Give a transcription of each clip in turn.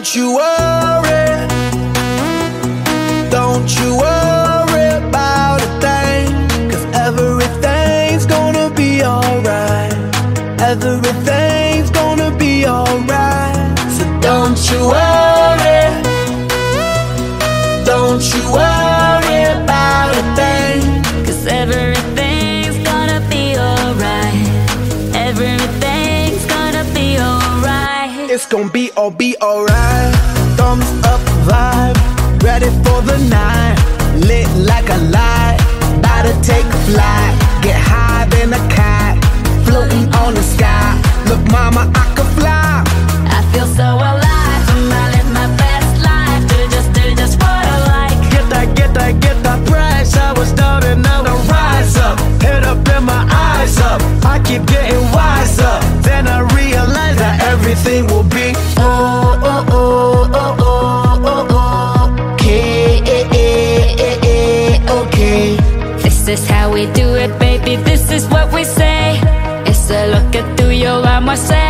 Don't you worry. Don't you worry about a thing. Cause everything's gonna be alright. Everything's gonna be alright. So don't you worry. Don't you worry about a thing. Cause everything's gonna be alright. Everything's gonna be alright. It's gonna be all be alright. Thumbs up vibe, ready for the night. Lit like a light, about to take a flight. Get high than a cat, floating on the sky. Look, mama, I could fly. I feel so alive. I live my best life. Do just, do just what I like. Get that, get that, get that price. I was down and now I rise up. Head up and my eyes up. I keep getting wiser. Then I realize that everything will be okay. This is how we do it, baby. This is what we say. It's a look at through your armor, say.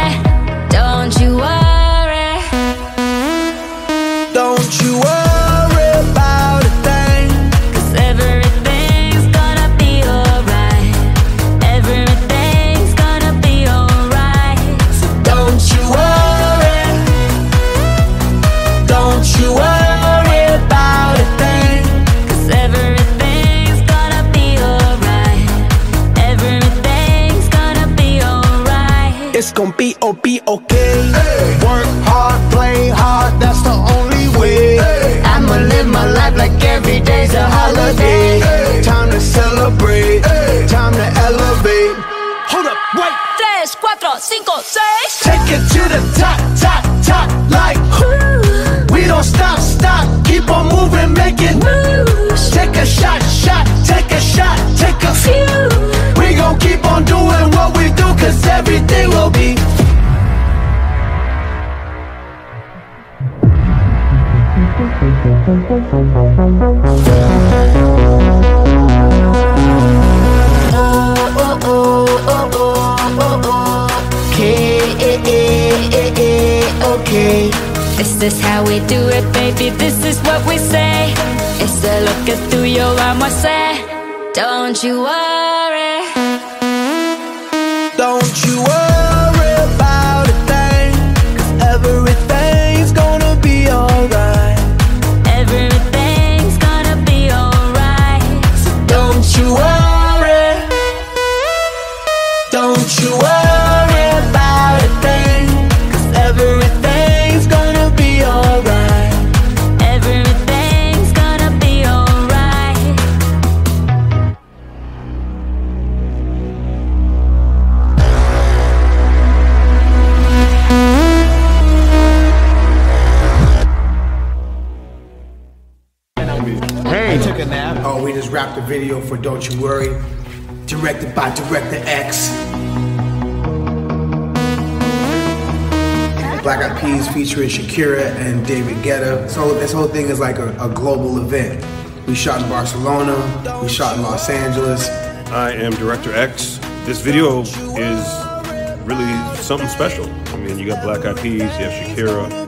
Gonna be okay. Work hard, play hard, that's the only way. I'ma live my life like every day's a holiday. Time to celebrate, time to elevate. Hold up, wait. Tres, cuatro, cinco, seis. Take it to the top, top, Okay. This is how we do it, baby. This is what we say. It's a look at through your armor, say. Don't you worry. Don't you worry we just wrapped a video for Don't You Worry, directed by Director X. Black Eyed Peas featuring Shakira and David Guetta. So this whole thing is like a, a global event. We shot in Barcelona, we shot in Los Angeles. I am Director X. This video is really something special. I mean, you got Black Eyed Peas, you have Shakira.